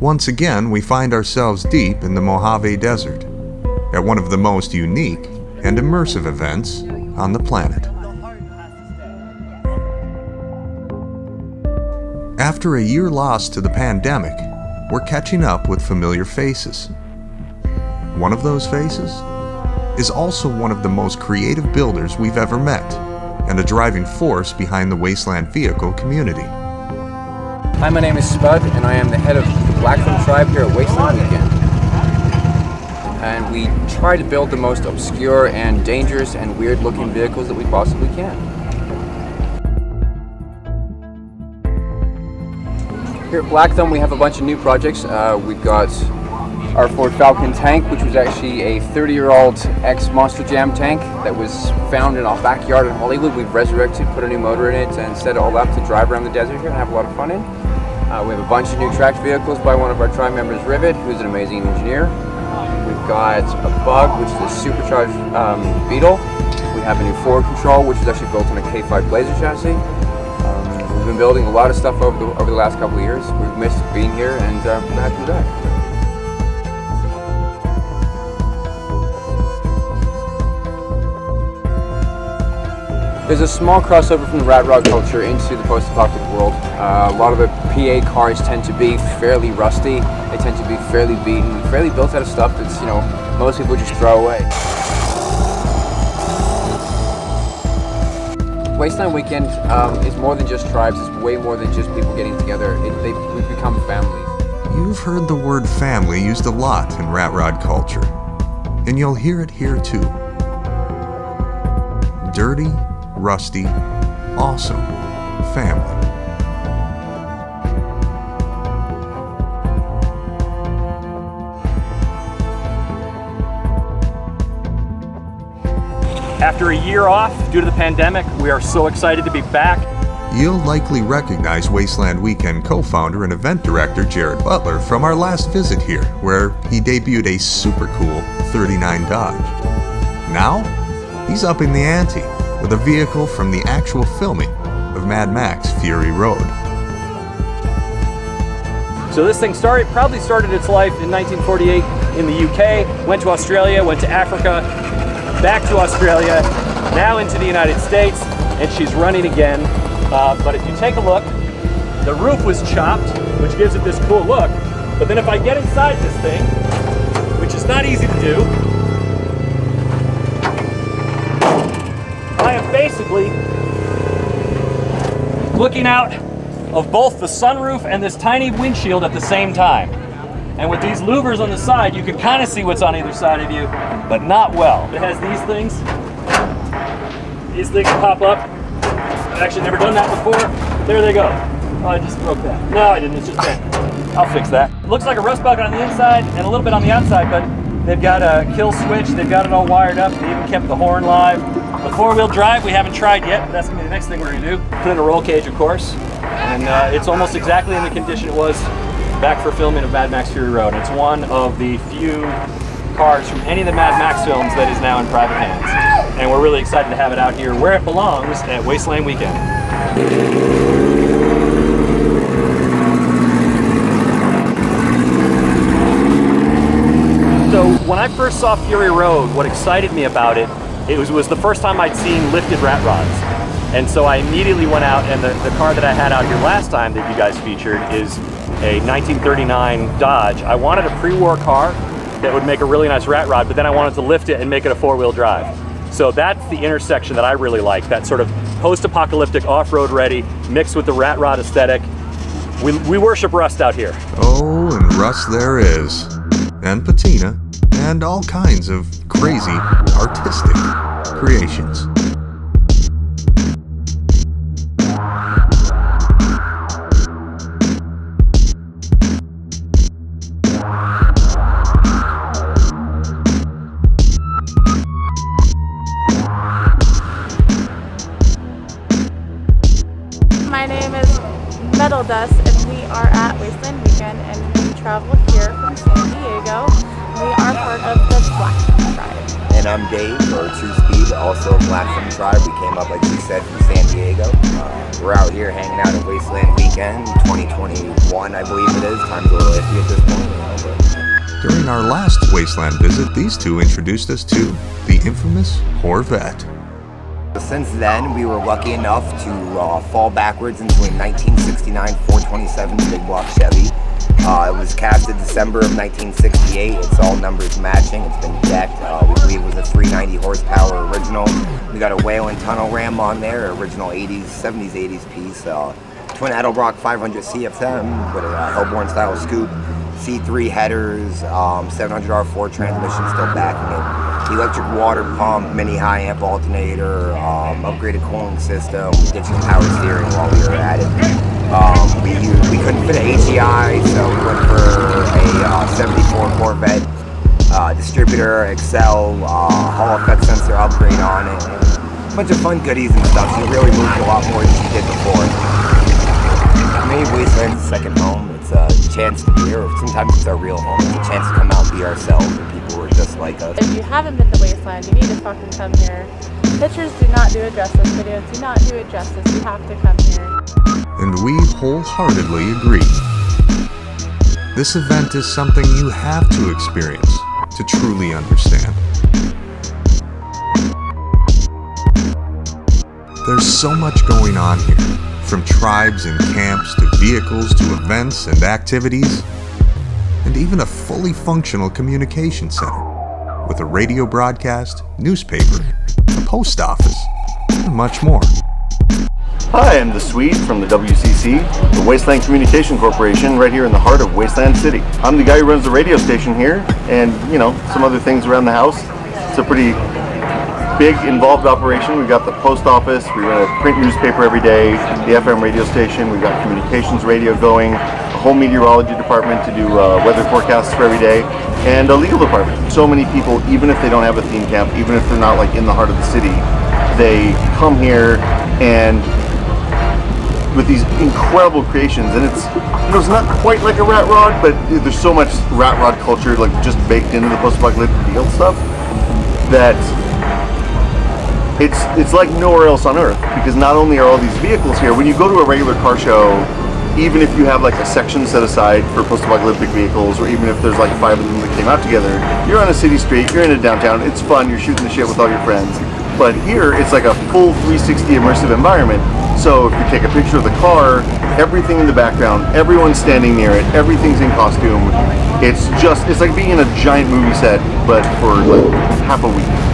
Once again, we find ourselves deep in the Mojave Desert, at one of the most unique and immersive events on the planet. After a year lost to the pandemic, we're catching up with familiar faces. One of those faces is also one of the most creative builders we've ever met, and a driving force behind the Wasteland Vehicle community. Hi, my name is Spud, and I am the head of the Blackthumb tribe here at Wasteland Weekend. And we try to build the most obscure and dangerous and weird looking vehicles that we possibly can. Here at Blackthumb, we have a bunch of new projects. Uh, we've got our Ford Falcon tank, which was actually a 30-year-old ex-Monster Jam tank that was found in our backyard in Hollywood. We've resurrected, put a new motor in it, and set it all up to drive around the desert here and have a lot of fun in. Uh, we have a bunch of new tracked vehicles by one of our tribe members, Rivet, who's an amazing engineer. We've got a Bug, which is a supercharged um, Beetle. We have a new forward control, which is actually built on a K5 Blazer chassis. Um, we've been building a lot of stuff over the, over the last couple of years. We've missed being here, and uh, we're glad to be back. There's a small crossover from the rat rod culture into the post-apocalyptic world. Uh, a lot of the PA cars tend to be fairly rusty. They tend to be fairly beaten, fairly built out of stuff that's, you know, most people just throw away. Wasteland Weekend um, is more than just tribes. It's way more than just people getting together. It, they, we've become families. You've heard the word family used a lot in rat rod culture, and you'll hear it here too. Dirty, rusty, awesome family. After a year off due to the pandemic, we are so excited to be back. You'll likely recognize Wasteland Weekend co founder and event director Jared Butler from our last visit here, where he debuted a super cool 39 Dodge. Now, he's upping the ante with a vehicle from the actual filming of Mad Max Fury Road. So this thing started, probably started its life in 1948 in the UK, went to Australia, went to Africa, back to Australia, now into the United States, and she's running again. Uh, but if you take a look, the roof was chopped, which gives it this cool look. But then if I get inside this thing, which is not easy to do, I am basically looking out of both the sunroof and this tiny windshield at the same time. And with these louvers on the side, you can kind of see what's on either side of you, but not well. It has these things. These things pop up. I've actually never done that before. There they go. Oh, I just broke that. No, I didn't. It's just bent. I'll fix that. Looks like a rust bucket on the inside and a little bit on the outside, but they've got a kill switch. They've got it all wired up. They even kept the horn live. The four-wheel drive we haven't tried yet, but that's gonna be the next thing we're gonna do. Put in a roll cage, of course, and uh, it's almost exactly in the condition it was back for filming of Mad Max Fury Road. It's one of the few cars from any of the Mad Max films that is now in private hands. And we're really excited to have it out here where it belongs at Wasteland Weekend. So when I first saw Fury Road, what excited me about it it was, was the first time I'd seen lifted rat rods. And so I immediately went out and the, the car that I had out here last time that you guys featured is a 1939 Dodge. I wanted a pre-war car that would make a really nice rat rod, but then I wanted to lift it and make it a four-wheel drive. So that's the intersection that I really like, that sort of post-apocalyptic off-road ready mixed with the rat rod aesthetic. We, we worship rust out here. Oh, and rust there is. And patina, and all kinds of crazy, artistic creations. Wasteland 2021, I believe it is. Time's a little iffy at this point, you know, During our last Wasteland visit, these two introduced us to the infamous Corvette. Since then, we were lucky enough to uh, fall backwards into a 1969 427 big block Chevy. Uh, it was cast in December of 1968. It's all numbers matching. It's been decked. Uh, we believe it was a 390 horsepower original. We got a Weiand tunnel ram on there, original 80s, 70s, 80s piece. Uh, twin Edelbrock 500 CFM with a Hilborn style scoop. C3 headers, um, 700R4 transmission still backing it. Electric water pump, mini high amp alternator, um, upgraded cooling system, did some power steering while we were at it. Um, we used, we couldn't fit an HEI, so we went for a uh, 74 Corvette uh, distributor, Accel, uh, Hall effect sensor upgrade on it. A bunch of fun goodies and stuff. So it really moved a lot more than she did before. To me, Wasteland's second home. It's a chance to be here. Sometimes it's our real home. It's a chance to come out and be ourselves and people who are just like us. If you haven't been to Wasteland, you need to fucking come here. Pictures do not do it justice. Videos do not do it justice. You have to come here. and we wholeheartedly agree. This event is something you have to experience to truly understand. There's so much going on here, from tribes and camps to vehicles to events and activities, and even a fully functional communication center with a radio broadcast, newspaper, a post office, and much more. Hi, I'm the Swede from the WCC, the Wasteland Communication Corporation, right here in the heart of Wasteland City. I'm the guy who runs the radio station here, and you know some other things around the house. It's a pretty big, involved operation. We've got the post office, we run a print newspaper every day, the FM radio station, we've got communications radio going, a whole meteorology department to do uh, weather forecasts for every day, and a legal department. So many people, even if they don't have a theme camp, even if they're not like in the heart of the city, they come here and with these incredible creations and it's you know it's not quite like a rat rod but there's so much rat rod culture like just baked into the post-apocalyptic field stuff that it's it's like nowhere else on earth because not only are all these vehicles here when you go to a regular car show even if you have like a section set aside for post-apocalyptic vehicles or even if there's like five of them that came out together you're on a city street you're in a downtown it's fun you're shooting the shit with all your friends. But here it's like a full 360 immersive environment. So if you take a picture of the car everything in the background everyone's standing near it everything's in costume. It's just it's like being in a giant movie set but for like half a week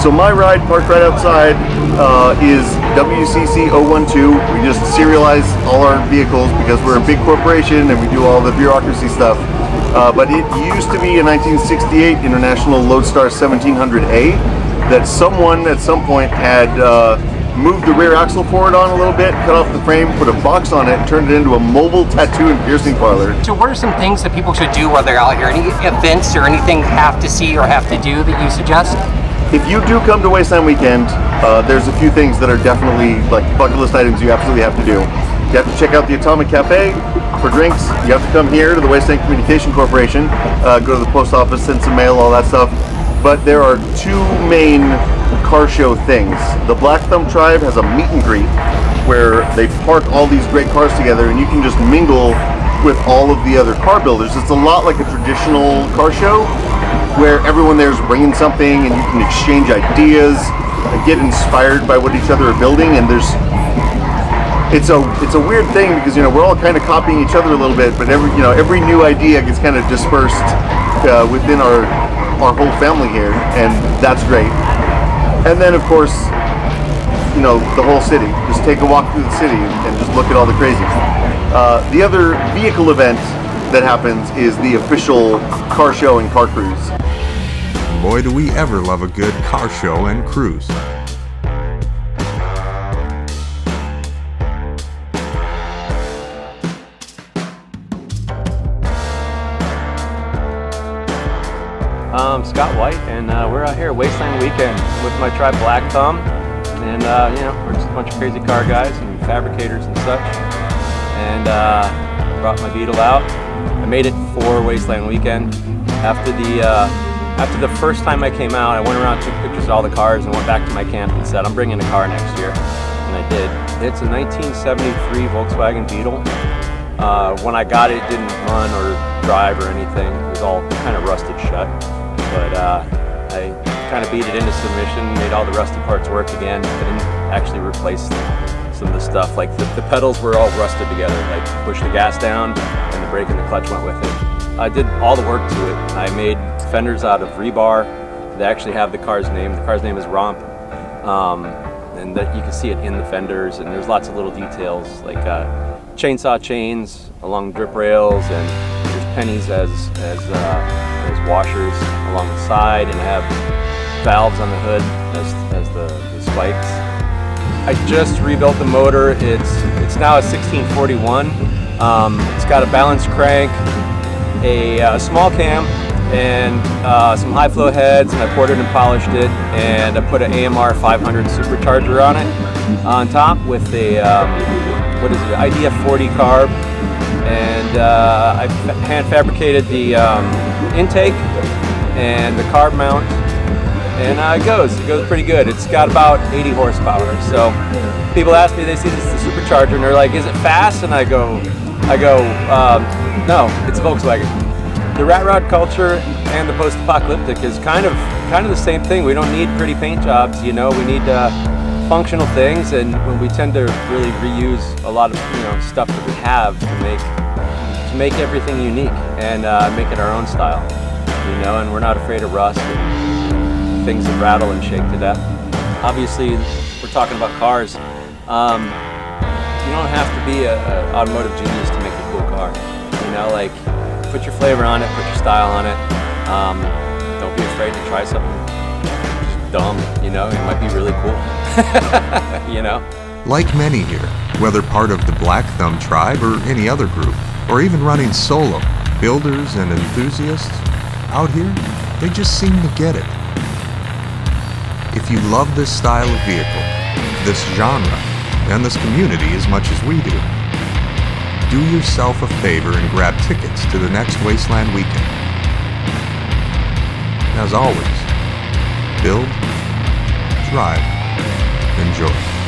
so my ride, parked right outside, uh, is WCC 012. We just serialize all our vehicles because we're a big corporation and we do all the bureaucracy stuff. Uh, but it used to be a 1968 International Loadstar 1700A that someone at some point had uh, moved the rear axle forward on a little bit, cut off the frame, put a box on it, and turned it into a mobile tattoo and piercing parlor. So what are some things that people should do while they're out here? Any events or anything have to see or have to do that you suggest? If you do come to Wasteland Weekend, uh, there's a few things that are definitely like bucket list items you absolutely have to do. You have to check out the Atomic Cafe for drinks. You have to come here to the Wasteland Communication Corporation, uh, go to the post office, send some mail, all that stuff. But there are two main car show things. The Black Thumb Tribe has a meet and greet where they park all these great cars together and you can just mingle with all of the other car builders. It's a lot like a traditional car show where everyone there is bringing something and you can exchange ideas, and get inspired by what each other are building and there's it's a it's a weird thing because you know we're all kind of copying each other a little bit, but every you know every new idea gets kind of dispersed uh, within our our whole family here, and that's great. And then of course, you know the whole city. Just take a walk through the city and just look at all the crazy. Uh, the other vehicle event that happens is the official car show and car cruise. Boy, do we ever love a good car show and cruise. I'm Scott White, and uh, we're out here at Wasteland Weekend with my tribe Black Thumb, and uh, you know we're just a bunch of crazy car guys and fabricators and such. And uh, brought my Beetle out. I made it for Wasteland Weekend. After the uh, after the first time I came out, I went around, took pictures of all the cars, and went back to my camp and said, I'm bringing a car next year. And I did. It's a 1973 Volkswagen Beetle. Uh, when I got it, it didn't run or drive or anything. It was all kind of rusted shut. But uh, I kind of beat it into submission, made all the rusty parts work again. I didn't actually replace some of the stuff. Like the, the pedals were all rusted together. Like push the gas down and the brake and the clutch went with it. I did all the work to it. I made fenders out of rebar. They actually have the car's name. The car's name is Romp. Um, and that you can see it in the fenders and there's lots of little details like uh, chainsaw chains along drip rails and there's pennies as, as, uh, as washers along the side and have valves on the hood as, as the, the spikes. I just rebuilt the motor. It's it's now a 1641. Um, it's got a balanced crank, a, uh, small cam, and uh, some high flow heads. And I poured it and polished it, and I put an AMR 500 supercharger on it on top with a um, what is it? IDF 40 carb, and uh, I hand fabricated the um, intake and the carb mount and uh, it goes. It goes pretty good. It's got about 80 horsepower. So people ask me, they see this is the supercharger, and they're like, "Is it fast?" And I go, "I go, um, no, it's Volkswagen." The rat rod culture and the post-apocalyptic is kind of kind of the same thing. We don't need pretty paint jobs, you know. We need uh, functional things, and we tend to really reuse a lot of you know stuff that we have to make to make everything unique and uh, make it our own style, you know. And we're not afraid of rust. And, things that rattle and shake to death. Obviously, we're talking about cars. Um, you don't have to be an automotive genius to make a cool car. You know, like put your flavor on it, put your style on it. Um, don't be afraid to try something dumb. You know, it might be really cool. you know. Like many here, whether part of the Black Thumb tribe or any other group, or even running solo, builders and enthusiasts, out here, they just seem to get it. If you love this style of vehicle, this genre, and this community as much as we do, do yourself a favor and grab tickets to the next Wasteland weekend. As always, build, drive, enjoy.